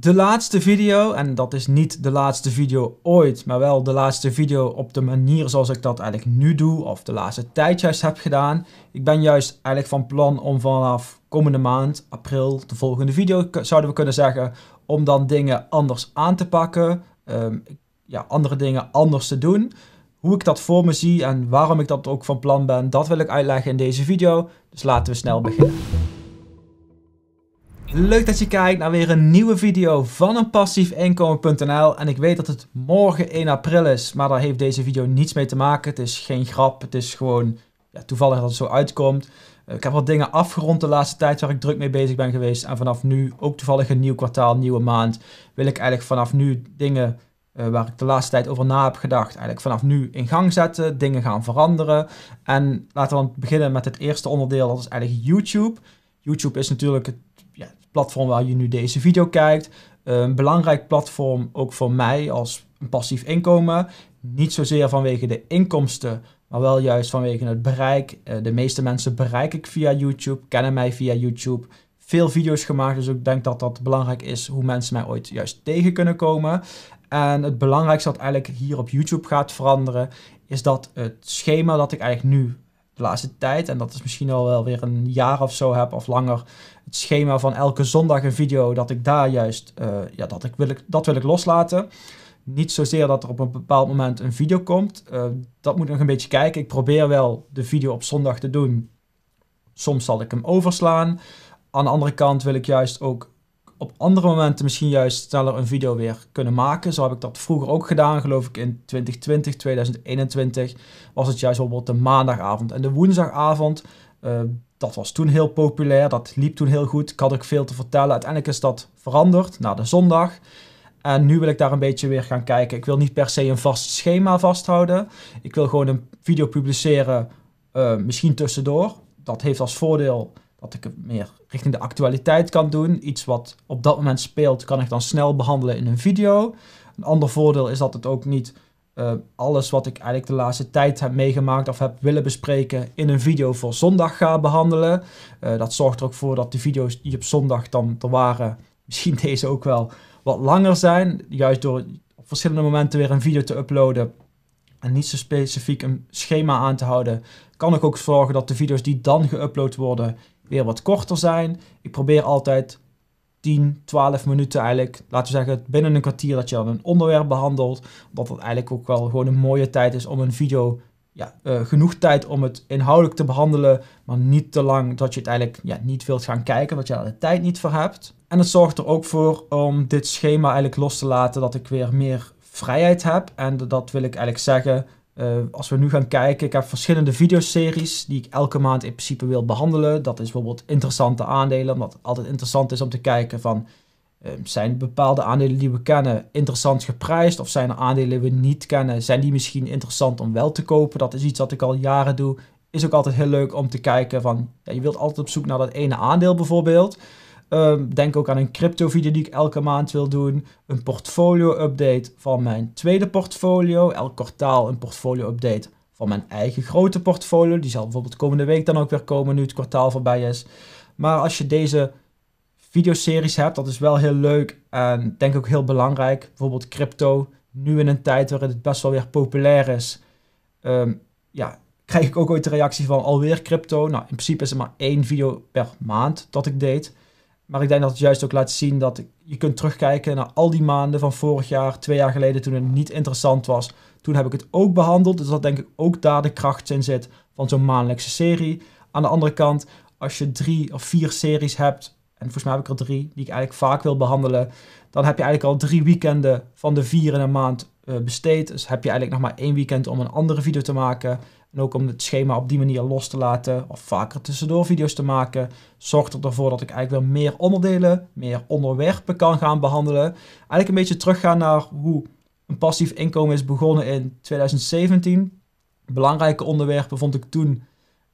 De laatste video, en dat is niet de laatste video ooit, maar wel de laatste video op de manier zoals ik dat eigenlijk nu doe, of de laatste tijd juist heb gedaan. Ik ben juist eigenlijk van plan om vanaf komende maand, april, de volgende video zouden we kunnen zeggen, om dan dingen anders aan te pakken, ehm, ja, andere dingen anders te doen. Hoe ik dat voor me zie en waarom ik dat ook van plan ben, dat wil ik uitleggen in deze video. Dus laten we snel beginnen. Leuk dat je kijkt naar weer een nieuwe video van een passiefinkomen.nl En ik weet dat het morgen 1 april is, maar daar heeft deze video niets mee te maken. Het is geen grap, het is gewoon toevallig dat het zo uitkomt. Eh, ik heb wat dingen afgerond de laatste tijd waar ik druk mee bezig ben geweest. En vanaf nu, ook toevallig een nieuw kwartaal, nieuwe maand, wil ik eigenlijk vanaf nu dingen uh, waar ik de laatste tijd over na heb gedacht, eigenlijk vanaf nu in gang zetten, dingen gaan veranderen. En laten we dan beginnen met het eerste onderdeel, dat is eigenlijk YouTube. YouTube is natuurlijk het platform waar je nu deze video kijkt. Een belangrijk platform ook voor mij als een passief inkomen. Niet zozeer vanwege de inkomsten, maar wel juist vanwege het bereik. Eh, de meeste mensen bereik ik via YouTube, kennen mij via YouTube. Veel video's gemaakt, dus ik denk dat dat belangrijk is hoe mensen mij ooit juist tegen kunnen komen. En het belangrijkste wat eigenlijk hier op YouTube gaat veranderen, is dat het schema dat ik eigenlijk nu de laatste tijd, en dat is misschien al wel weer een jaar of zo heb of langer, het schema van elke zondag een video, dat ik daar juist, uh, ja, dat, ik wil ik, dat wil ik loslaten. Niet zozeer dat er op een bepaald moment een video komt. Uh, dat moet nog een beetje kijken. Ik probeer wel de video op zondag te doen. Soms zal ik hem overslaan. Aan de andere kant wil ik juist ook op andere momenten misschien juist sneller een video weer kunnen maken. Zo heb ik dat vroeger ook gedaan, geloof ik in 2020, 2021 was het juist bijvoorbeeld de maandagavond en de woensdagavond. Uh, dat was toen heel populair, dat liep toen heel goed. Ik had ook veel te vertellen. Uiteindelijk is dat veranderd naar de zondag. En nu wil ik daar een beetje weer gaan kijken. Ik wil niet per se een vast schema vasthouden. Ik wil gewoon een video publiceren, uh, misschien tussendoor. Dat heeft als voordeel dat ik het meer richting de actualiteit kan doen. Iets wat op dat moment speelt, kan ik dan snel behandelen in een video. Een ander voordeel is dat het ook niet uh, alles wat ik eigenlijk de laatste tijd heb meegemaakt of heb willen bespreken in een video voor zondag ga behandelen. Uh, dat zorgt er ook voor dat de video's die op zondag dan er waren, misschien deze ook wel, wat langer zijn. Juist door op verschillende momenten weer een video te uploaden en niet zo specifiek een schema aan te houden, kan ik ook zorgen dat de video's die dan geüpload worden weer wat korter zijn. Ik probeer altijd 10, 12 minuten eigenlijk, laten we zeggen binnen een kwartier dat je dan een onderwerp behandelt. Dat het eigenlijk ook wel gewoon een mooie tijd is om een video, ja, uh, genoeg tijd om het inhoudelijk te behandelen, maar niet te lang dat je het eigenlijk ja, niet wilt gaan kijken, dat je daar de tijd niet voor hebt. En het zorgt er ook voor om dit schema eigenlijk los te laten, dat ik weer meer vrijheid heb. En dat wil ik eigenlijk zeggen, uh, als we nu gaan kijken, ik heb verschillende videoseries die ik elke maand in principe wil behandelen. Dat is bijvoorbeeld interessante aandelen, omdat het altijd interessant is om te kijken van... Uh, zijn bepaalde aandelen die we kennen interessant geprijsd? Of zijn er aandelen die we niet kennen? Zijn die misschien interessant om wel te kopen? Dat is iets wat ik al jaren doe. Is ook altijd heel leuk om te kijken van... Ja, je wilt altijd op zoek naar dat ene aandeel bijvoorbeeld. Um, denk ook aan een crypto-video die ik elke maand wil doen. Een portfolio-update van mijn tweede portfolio. Elk kwartaal een portfolio-update van mijn eigen grote portfolio. Die zal bijvoorbeeld komende week dan ook weer komen, nu het kwartaal voorbij is. Maar als je deze videoseries hebt, dat is wel heel leuk en denk ook heel belangrijk. Bijvoorbeeld crypto, nu in een tijd waarin het best wel weer populair is. Um, ja, krijg ik ook ooit de reactie van alweer crypto. Nou, in principe is het maar één video per maand dat ik deed. Maar ik denk dat het juist ook laat zien dat je kunt terugkijken naar al die maanden van vorig jaar, twee jaar geleden, toen het niet interessant was. Toen heb ik het ook behandeld. Dus dat denk ik ook daar de kracht in zit van zo'n maandelijkse serie. Aan de andere kant, als je drie of vier series hebt, en volgens mij heb ik er drie, die ik eigenlijk vaak wil behandelen, dan heb je eigenlijk al drie weekenden van de vier in een maand besteed. Dus heb je eigenlijk nog maar één weekend om een andere video te maken. En ook om het schema op die manier los te laten of vaker tussendoor video's te maken, zorgt er ervoor dat ik eigenlijk weer meer onderdelen, meer onderwerpen kan gaan behandelen. Eigenlijk een beetje teruggaan naar hoe een passief inkomen is begonnen in 2017. Belangrijke onderwerpen vond ik toen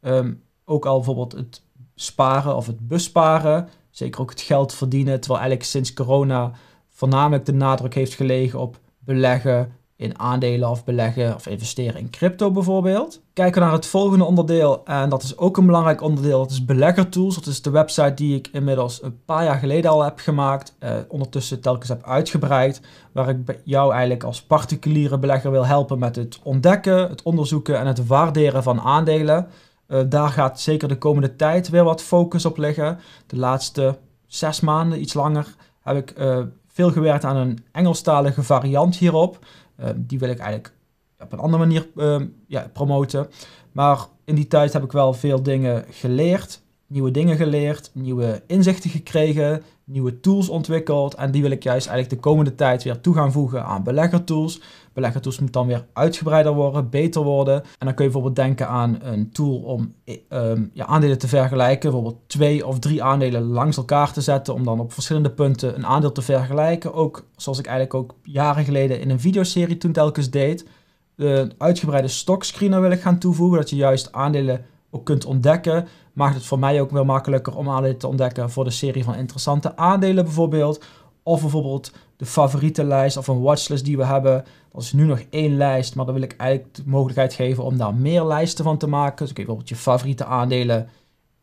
um, ook al bijvoorbeeld het sparen of het besparen. Zeker ook het geld verdienen, terwijl eigenlijk sinds corona voornamelijk de nadruk heeft gelegen op beleggen, in aandelen of beleggen of investeren in crypto bijvoorbeeld. Kijken naar het volgende onderdeel en dat is ook een belangrijk onderdeel. Dat is beleggertools. Dat is de website die ik inmiddels een paar jaar geleden al heb gemaakt. Uh, ondertussen telkens heb uitgebreid. Waar ik jou eigenlijk als particuliere belegger wil helpen met het ontdekken, het onderzoeken en het waarderen van aandelen. Uh, daar gaat zeker de komende tijd weer wat focus op liggen. De laatste zes maanden, iets langer, heb ik uh, veel gewerkt aan een Engelstalige variant hierop. Uh, die wil ik eigenlijk op een andere manier uh, ja, promoten. Maar in die tijd heb ik wel veel dingen geleerd, nieuwe dingen geleerd, nieuwe inzichten gekregen, nieuwe tools ontwikkeld. En die wil ik juist eigenlijk de komende tijd weer toe gaan voegen aan beleggertools. Beleggertools moet dan weer uitgebreider worden, beter worden. En dan kun je bijvoorbeeld denken aan een tool om um, ja, aandelen te vergelijken. Bijvoorbeeld twee of drie aandelen langs elkaar te zetten. Om dan op verschillende punten een aandeel te vergelijken. Ook zoals ik eigenlijk ook jaren geleden in een videoserie toen telkens deed. De uitgebreide stockscreener wil ik gaan toevoegen. Dat je juist aandelen ook kunt ontdekken. Maakt het voor mij ook wel makkelijker om aandelen te ontdekken voor de serie van interessante aandelen bijvoorbeeld. Of bijvoorbeeld de favorietenlijst of een watchlist die we hebben. Dat is nu nog één lijst, maar dan wil ik eigenlijk de mogelijkheid geven om daar meer lijsten van te maken. Dus kun je bijvoorbeeld je favoriete aandelen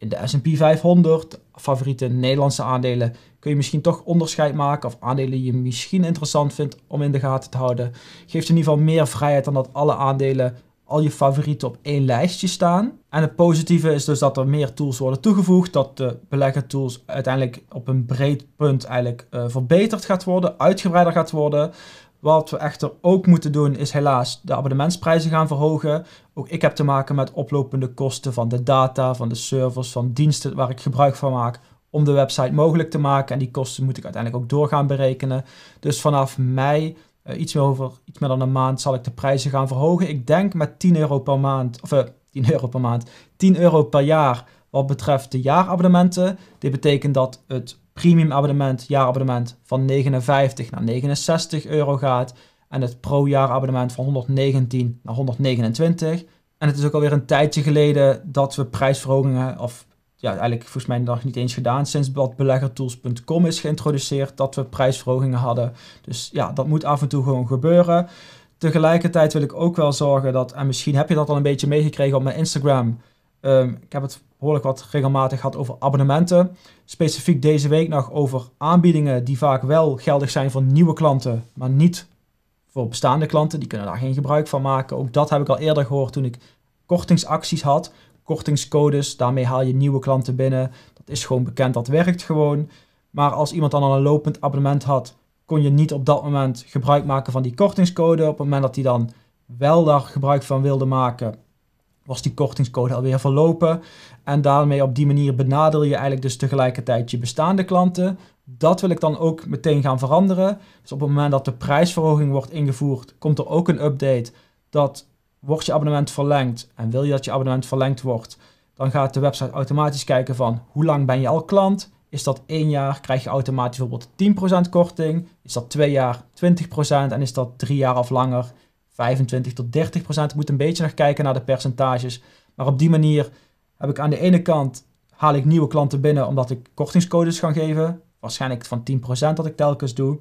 in de S&P 500, favoriete Nederlandse aandelen, kun je misschien toch onderscheid maken. Of aandelen die je misschien interessant vindt om in de gaten te houden. Geeft in ieder geval meer vrijheid dan dat alle aandelen al je favorieten op één lijstje staan. En het positieve is dus dat er meer tools worden toegevoegd, dat de beleggertools uiteindelijk op een breed punt eigenlijk uh, verbeterd gaat worden, uitgebreider gaat worden. Wat we echter ook moeten doen is helaas de abonnementsprijzen gaan verhogen. Ook ik heb te maken met oplopende kosten van de data, van de servers, van diensten waar ik gebruik van maak om de website mogelijk te maken. En die kosten moet ik uiteindelijk ook doorgaan berekenen. Dus vanaf mei uh, iets, meer over, iets meer dan een maand zal ik de prijzen gaan verhogen. Ik denk met 10 euro per maand, of uh, eh, 10 euro per maand, 10 euro per jaar wat betreft de jaarabonnementen. Dit betekent dat het premium abonnement, jaarabonnement van 59 naar 69 euro gaat. En het pro-jaarabonnement van 119 naar 129. En het is ook alweer een tijdje geleden dat we prijsverhogingen, of ja, eigenlijk volgens mij nog niet eens gedaan sinds beleggertools.com is geïntroduceerd, dat we prijsverhogingen hadden. Dus ja, dat moet af en toe gewoon gebeuren. Tegelijkertijd wil ik ook wel zorgen dat, en misschien heb je dat al een beetje meegekregen op mijn Instagram. Um, ik heb het behoorlijk wat regelmatig gehad over abonnementen. Specifiek deze week nog over aanbiedingen die vaak wel geldig zijn voor nieuwe klanten, maar niet voor bestaande klanten. Die kunnen daar geen gebruik van maken. Ook dat heb ik al eerder gehoord toen ik kortingsacties had kortingscodes. Daarmee haal je nieuwe klanten binnen. Dat is gewoon bekend, dat werkt gewoon. Maar als iemand dan al een lopend abonnement had, kon je niet op dat moment gebruik maken van die kortingscode. Op het moment dat hij dan wel daar gebruik van wilde maken, was die kortingscode alweer verlopen. En daarmee op die manier benadeel je eigenlijk dus tegelijkertijd je bestaande klanten. Dat wil ik dan ook meteen gaan veranderen. Dus op het moment dat de prijsverhoging wordt ingevoerd, komt er ook een update dat wordt je abonnement verlengd en wil je dat je abonnement verlengd wordt, dan gaat de website automatisch kijken van hoe lang ben je al klant. Is dat één jaar, krijg je automatisch bijvoorbeeld 10% korting. Is dat twee jaar, 20%. En is dat drie jaar of langer, 25 tot 30%. Je moet een beetje nog kijken naar de percentages. Maar op die manier heb ik aan de ene kant, haal ik nieuwe klanten binnen omdat ik kortingscodes ga geven. Waarschijnlijk van 10% dat ik telkens doe.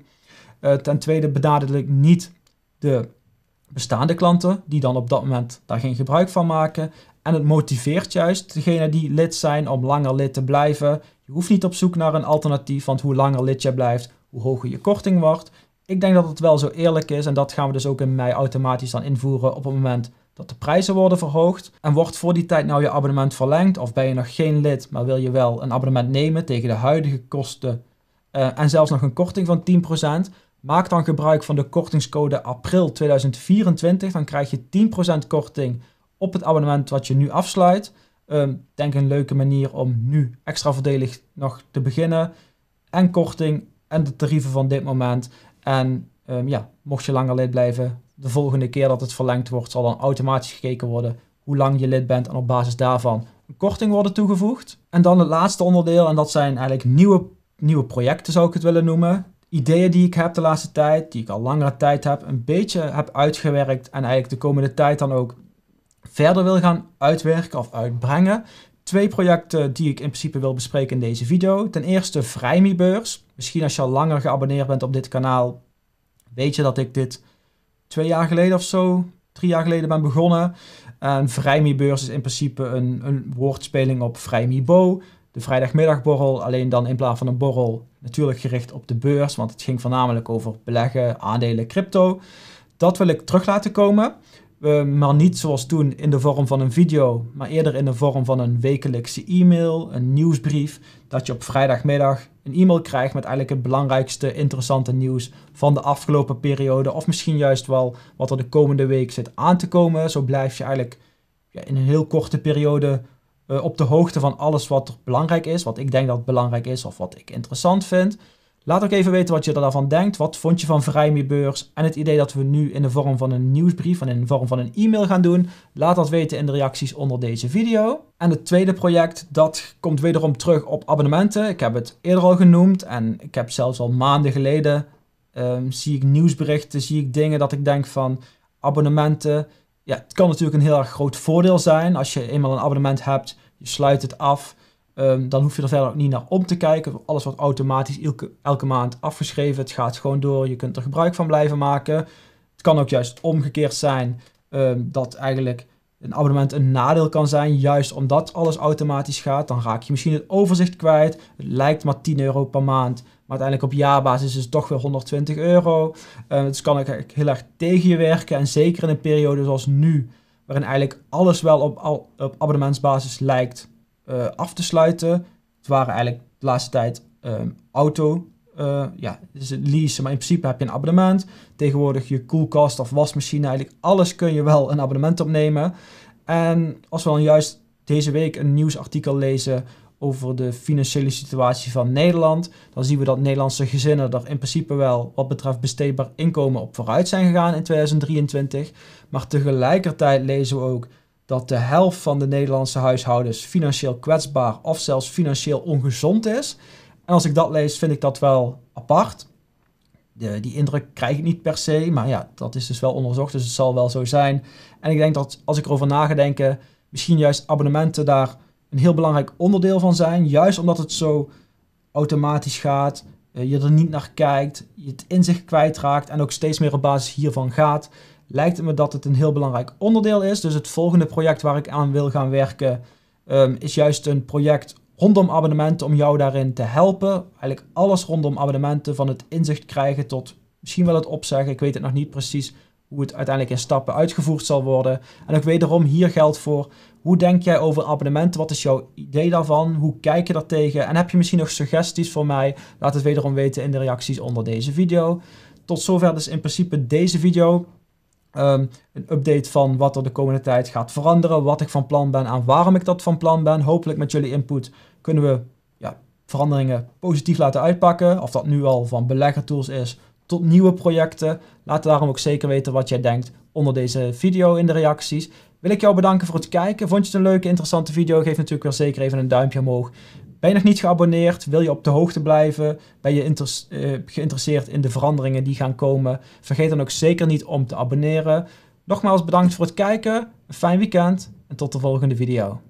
Uh, ten tweede benadeel ik niet de bestaande klanten die dan op dat moment daar geen gebruik van maken. En het motiveert juist degene die lid zijn om langer lid te blijven. Je hoeft niet op zoek naar een alternatief, want hoe langer lid je blijft, hoe hoger je korting wordt. Ik denk dat het wel zo eerlijk is en dat gaan we dus ook in mei automatisch dan invoeren op het moment dat de prijzen worden verhoogd. En wordt voor die tijd nou je abonnement verlengd of ben je nog geen lid, maar wil je wel een abonnement nemen tegen de huidige kosten uh, en zelfs nog een korting van 10%, Maak dan gebruik van de kortingscode april 2024. Dan krijg je 10% korting op het abonnement wat je nu afsluit. Um, denk een leuke manier om nu extra voordelig nog te beginnen. En korting en de tarieven van dit moment. En um, ja, mocht je langer lid blijven, de volgende keer dat het verlengd wordt, zal dan automatisch gekeken worden hoe lang je lid bent en op basis daarvan een korting worden toegevoegd. En dan het laatste onderdeel, en dat zijn eigenlijk nieuwe, nieuwe projecten zou ik het willen noemen ideeën die ik heb de laatste tijd, die ik al langere tijd heb, een beetje heb uitgewerkt en eigenlijk de komende tijd dan ook verder wil gaan uitwerken of uitbrengen. Twee projecten die ik in principe wil bespreken in deze video. Ten eerste Vrijmibeurs. Misschien als je al langer geabonneerd bent op dit kanaal, weet je dat ik dit twee jaar geleden of zo, drie jaar geleden ben begonnen. En Vrijmi-beurs is in principe een, een woordspeling op Vrijmibo. De vrijdagmiddagborrel, alleen dan in plaats van een borrel natuurlijk gericht op de beurs, want het ging voornamelijk over beleggen, aandelen, crypto. Dat wil ik terug laten komen. Maar niet zoals toen in de vorm van een video, maar eerder in de vorm van een wekelijkse e-mail, een nieuwsbrief. Dat je op vrijdagmiddag een e-mail krijgt met eigenlijk het belangrijkste, interessante nieuws van de afgelopen periode. Of misschien juist wel wat er de komende week zit aan te komen. Zo blijf je eigenlijk ja, in een heel korte periode uh, op de hoogte van alles wat belangrijk is. Wat ik denk dat belangrijk is of wat ik interessant vind. Laat ook even weten wat je er daarvan denkt. Wat vond je van Vrijmibeurs en het idee dat we nu in de vorm van een nieuwsbrief en in de vorm van een e-mail gaan doen? Laat dat weten in de reacties onder deze video. En het tweede project, dat komt wederom terug op abonnementen. Ik heb het eerder al genoemd en ik heb zelfs al maanden geleden um, zie ik nieuwsberichten, zie ik dingen dat ik denk van abonnementen. Ja, het kan natuurlijk een heel erg groot voordeel zijn als je eenmaal een abonnement hebt, je sluit het af. Ehm, dan hoef je er verder ook niet naar om te kijken. Alles wordt automatisch elke, elke maand afgeschreven. Het gaat gewoon door. Je kunt er gebruik van blijven maken. Het kan ook juist omgekeerd zijn um, dat eigenlijk een abonnement een nadeel kan zijn. Juist omdat alles automatisch gaat. Dan raak je misschien het overzicht kwijt. Het lijkt maar 10 euro per maand. Maar uiteindelijk op jaarbasis is het toch weer 120 euro. Um, dus kan ik heel erg tegen je werken. En zeker in een periode zoals nu. Waarin eigenlijk alles wel op, op abonnementsbasis lijkt uh, af te sluiten. Het waren eigenlijk de laatste tijd um, auto. Uh, ja, dus het leasen, maar in principe heb je een abonnement. Tegenwoordig je koelkast of wasmachine, eigenlijk alles kun je wel een abonnement opnemen. En als we dan juist deze week een nieuwsartikel lezen over de financiële situatie van Nederland, dan zien we dat Nederlandse gezinnen er in principe wel wat betreft besteedbaar inkomen op vooruit zijn gegaan in 2023. Maar tegelijkertijd lezen we ook dat de helft van de Nederlandse huishoudens financieel kwetsbaar of zelfs financieel ongezond is. En als ik dat lees, vind ik dat wel apart. De, die indruk krijg ik niet per se, maar ja, dat is dus wel onderzocht, dus het zal wel zo zijn. En ik denk dat als ik erover na ga denken, misschien juist abonnementen daar een heel belangrijk onderdeel van zijn. Juist omdat het zo automatisch gaat, eh, je er niet naar kijkt, je het inzicht kwijtraakt en ook steeds meer op basis hiervan gaat lijkt het me dat het een heel belangrijk onderdeel is. Dus het volgende project waar ik aan wil gaan werken um, is juist een project rondom abonnementen om jou daarin te helpen. Eigenlijk alles rondom abonnementen, van het inzicht krijgen tot misschien wel het opzeggen. Ik weet het nog niet precies hoe het uiteindelijk in stappen uitgevoerd zal worden. En ook wederom hier geldt voor, hoe denk jij over abonnementen? Wat is jouw idee daarvan? Hoe kijk je daar tegen? En heb je misschien nog suggesties voor mij? Laat het wederom weten in de reacties onder deze video. Tot zover dus in principe deze video. Um, een update van wat er de komende tijd gaat veranderen, wat ik van plan ben en waarom ik dat van plan ben. Hopelijk met jullie input kunnen we ja, veranderingen positief laten uitpakken. Of dat nu al van beleggertools is tot nieuwe projecten. Laat daarom ook zeker weten wat jij denkt onder deze video in de reacties. Wil ik jou bedanken voor het kijken. Vond je het een leuke, interessante video? Geef natuurlijk wel zeker even een duimpje omhoog. Ben je nog niet geabonneerd? Wil je op de hoogte blijven? Ben je uh, geïnteresseerd in de veranderingen die gaan komen? Vergeet dan ook zeker niet om te abonneren. Nogmaals bedankt voor het kijken. Een fijn weekend en tot de volgende video.